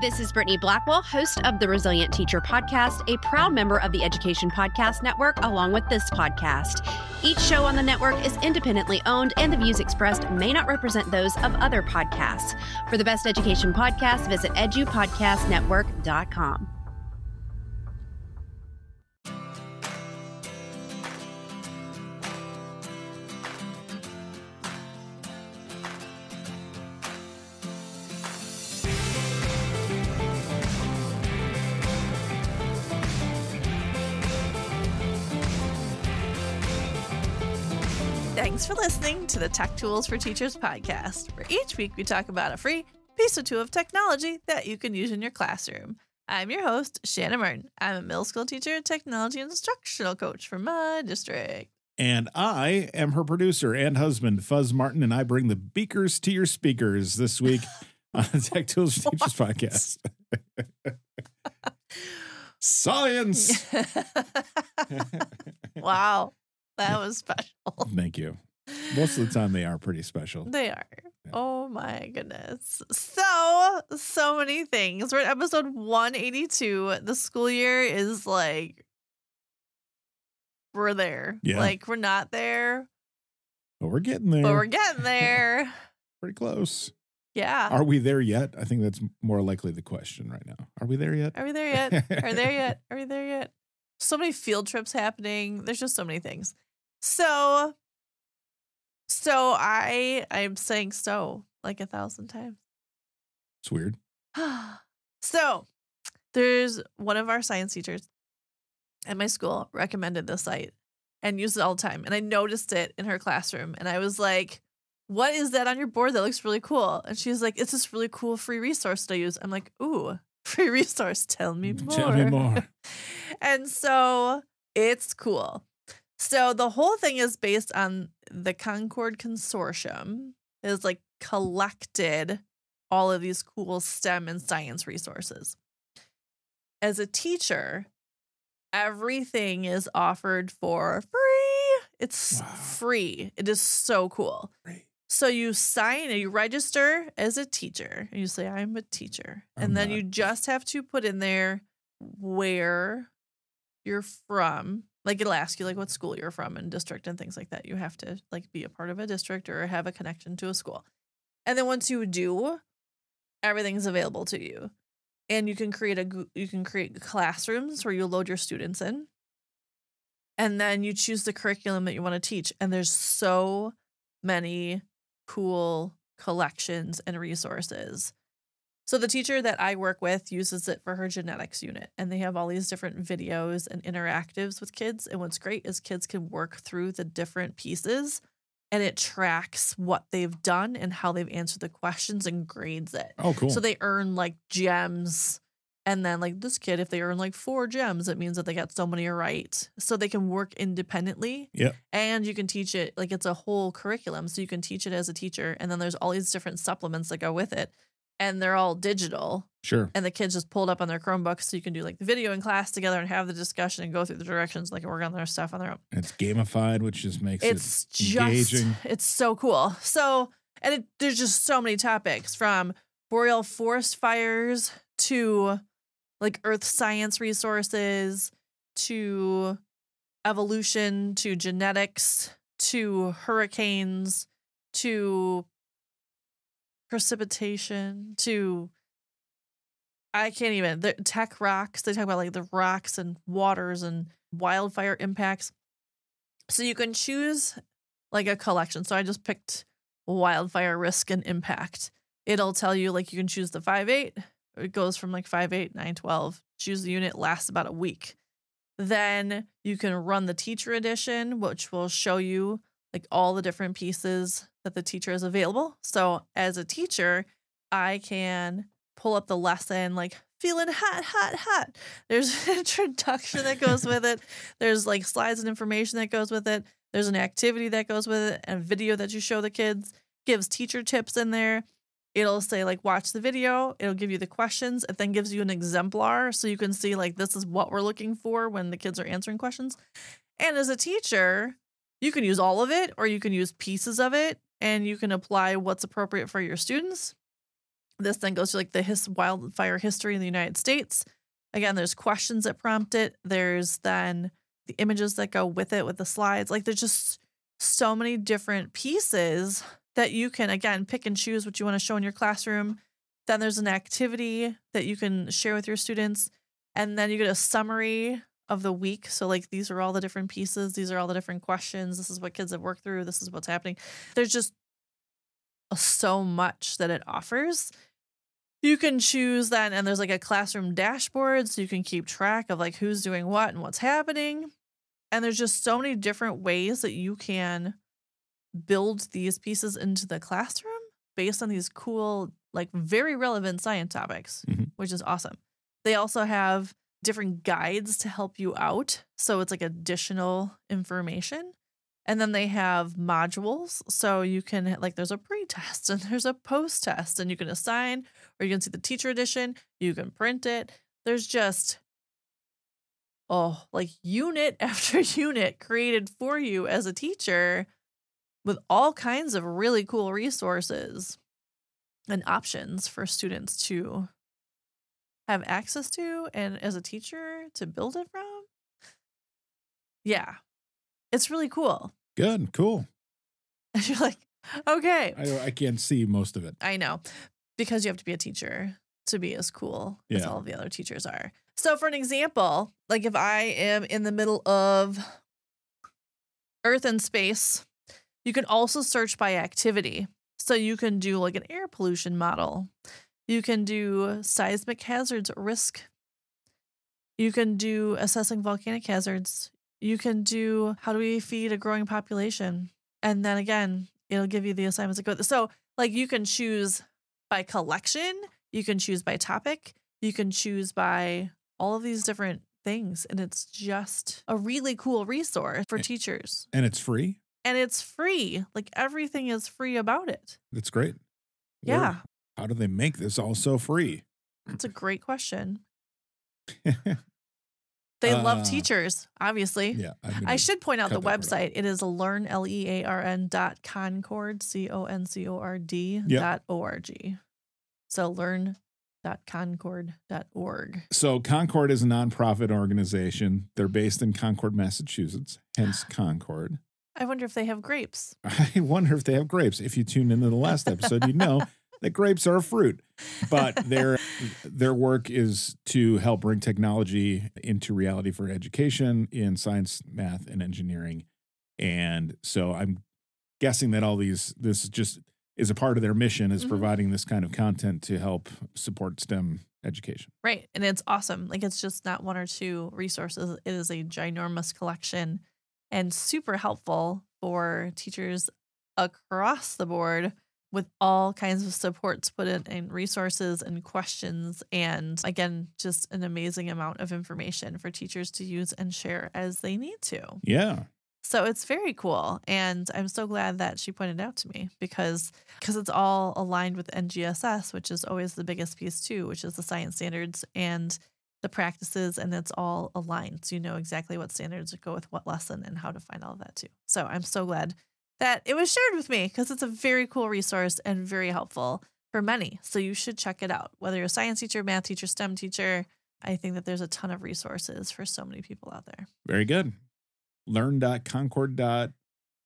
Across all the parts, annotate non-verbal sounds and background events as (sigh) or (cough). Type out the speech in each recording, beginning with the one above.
This is Brittany Blackwell, host of the Resilient Teacher Podcast, a proud member of the Education Podcast Network, along with this podcast. Each show on the network is independently owned, and the views expressed may not represent those of other podcasts. For the best education podcast, visit edupodcastnetwork.com. Thanks for listening to the Tech Tools for Teachers podcast, where each week we talk about a free piece or two of technology that you can use in your classroom. I'm your host, Shanna Martin. I'm a middle school teacher, and technology instructional coach for my district. And I am her producer and husband, Fuzz Martin, and I bring the beakers to your speakers this week (laughs) on the Tech Tools for Teachers podcast. (laughs) Science. (laughs) wow, that was special. (laughs) Thank you. Most of the time, they are pretty special. They are. Oh my goodness. So, so many things. We're at episode 182. The school year is like, we're there. Yeah. Like, we're not there, But we're getting there. but we're getting there. (laughs) pretty close. Yeah. Are we there yet? I think that's more likely the question right now. Are we there yet? Are we there yet? Are there yet? (laughs) Are we there yet? So many field trips happening. There's just so many things. So, so I I'm saying so like a thousand times. It's weird. (sighs) so there's one of our science teachers at my school recommended this site and used it all the time. And I noticed it in her classroom and I was like, what is that on your board that looks really cool? And she's like, it's this really cool free resource to use. I'm like, ooh, (laughs) free resource. Tell me more. Tell me more. (laughs) and so it's cool. So the whole thing is based on the Concord Consortium is like collected all of these cool STEM and science resources. As a teacher, everything is offered for free. It's Wow. free. It is so cool. Great. So you sign and you register as a teacher. And you say, I'm a teacher. I'm and then not. you just have to put in there where you're from. Like it'll ask you like what school you're from and district and things like that. You have to like be a part of a district or have a connection to a school. And then once you do, everything's available to you. And you can create a you can create classrooms where you load your students in. And then you choose the curriculum that you want to teach. And there's so many cool collections and resources. So the teacher that I work with uses it for her genetics unit and they have all these different videos and interactives with kids and what's great is kids can work through the different pieces and it tracks what they've done and how they've answered the questions and grades it. Oh, cool. So they earn like gems. And then, like this kid, if they earn like four gems, it means that they got so many right. So they can work independently. Yeah. And you can teach it like it's a whole curriculum. So you can teach it as a teacher. And then there's all these different supplements that go with it. And they're all digital. sure. And the kids just pulled up on their Chromebooks. So you can do like the video in class together and have the discussion and go through the directions, like work on their stuff on their own It's gamified, which just makes it's it just engaging. it's so cool so and it, there's just so many topics from boreal forest fires to like earth science resources to evolution to genetics to hurricanes to precipitation to I can't even the tech rocks. They talk about like the rocks and waters and wildfire impacts. So you can choose like a collection. So I just picked wildfire risk and impact. It'll tell you like you can choose the 5 8. It goes from like 5 8, 9, 12. Choose the unit, lasts about a week. Then you can run the teacher edition, which will show you like all the different pieces that the teacher is available. So as a teacher, I can pull up the lesson like feeling hot, hot, hot. There's (laughs) an introduction that goes with it. (laughs) There's like slides and information that goes with it. There's an activity that goes with it and video that you show the kids. Gives teacher tips in there. It'll say like watch the video. It'll give you the questions. It then gives you an exemplar so you can see like this is what we're looking for when the kids are answering questions. And as a teacher, you can use all of it or you can use pieces of it and you can apply what's appropriate for your students. This then goes to like the his wildfire history in the United States. Again, there's questions that prompt it. There's then the images that go with it with the slides. Like there's just so many different pieces that you can again pick and choose what you want to show in your classroom. Then there's an activity that you can share with your students. And then you get a summary of the week. So, like, these are all the different pieces. These are all the different questions. This is what kids have worked through. This is what's happening. There's just so much that it offers. You can choose then, and there's like a classroom dashboard so you can keep track of like who's doing what and what's happening. And there's just so many different ways that you can build these pieces into the classroom based on these cool, like very relevant science topics, Mhm. which is awesome. They also have different guides to help you out. So it's like additional information. And then they have modules. So you can, like, there's a pre test (laughs) and there's a post test, and you can assign, or you can see the teacher edition, you can print it. There's just, oh, like unit (laughs) after unit created for you as a teacher with all kinds of really cool resources and options for students to have access to and as a teacher to build it from. Yeah. It's really cool. Good, cool. And (laughs) you're like, okay. I, I can't see most of it. I know. Because you have to be a teacher to be as cool as all the other teachers are. So, for an example, like if I am in the middle of Earth and space, you can also search by activity. So, you can do like an air pollution model, you can do seismic hazards risk, you can do assessing volcanic hazards, you can do how do we feed a growing population. And then again, it'll give you the assignments that go. So, like, you can choose by collection, you can choose by topic, you can choose by all of these different things. And it's just a really cool resource for teachers. And it's free. And it's free. Like, everything is free about it. That's great. Yeah, how do they make this all so free? That's a great question. (laughs) They love Uh, teachers, obviously. yeah. I should point out the cut that out. website. It is learn L E A R N dot concord C O N C O R D Yep. dot O R G. So learn dot concord dot org. So Concord is a nonprofit organization. They're based in Concord, Massachusetts, hence (sighs) Concord. I wonder if they have grapes. (laughs) I wonder if they have grapes. If you tuned into the last episode, you'd know (laughs) that grapes are a fruit. But (laughs) their their work is to help bring technology into reality for education in science, math, and engineering. And so I'm guessing that all these this just is a part of their mission is Mhm. providing this kind of content to help support STEM education. Right. And it's awesome. Like it's just not one or two resources. It is a ginormous collection and super helpful for teachers across the board with all kinds of supports put in and resources and questions and again just an amazing amount of information for teachers to use and share as they need to. Yeah. So it's very cool and I'm so glad that she pointed out to me because because it's all aligned with NGSS, which is always the biggest piece too, which is the science standards and the practices and it's all aligned. So you know exactly what standards go with what lesson and how to find all of that too. So I'm so glad that it was shared with me because it's a very cool resource and very helpful for many. So you should check it out. Whether you're a science teacher, math teacher, STEM teacher, I think that there's a ton of resources for so many people out there. Very good. Learn.concord.org.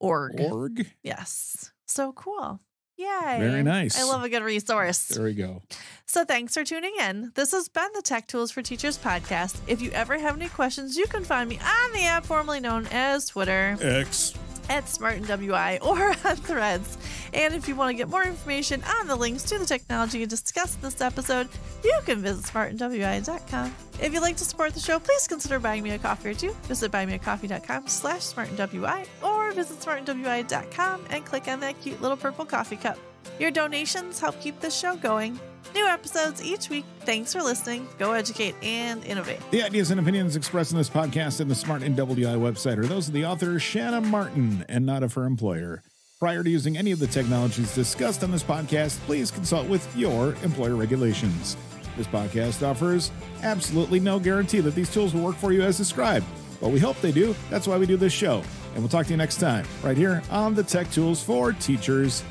Org. Yes. So cool. Yay. Very nice. I love a good resource. There we go. So thanks for tuning in. This has been the Tech Tools for Teachers podcast. If you ever have any questions, you can find me on the app formerly known as Twitter X. at SmartinWI or (laughs) on Threads. And if you want to get more information on the links to the technology discussed in this episode, you can visit smartinwi.com. If you'd like to support the show, please consider buying me a coffee or two. Visit buymeacoffee.com slash smartinwi or visit smartinwi.com and click on that cute little purple coffee cup. Your donations help keep this show going. New episodes each week. Thanks for listening. Go educate and innovate. The ideas and opinions expressed in this podcast and the SmartinWI website are those of the author Shanna Martin and not of her employer. Prior to using any of the technologies discussed on this podcast, please consult with your employer regulations. This podcast offers absolutely no guarantee that these tools will work for you as described, but we hope they do. That's why we do this show. And we'll talk to you next time, right here on the Tech Tools for Teachers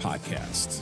podcast.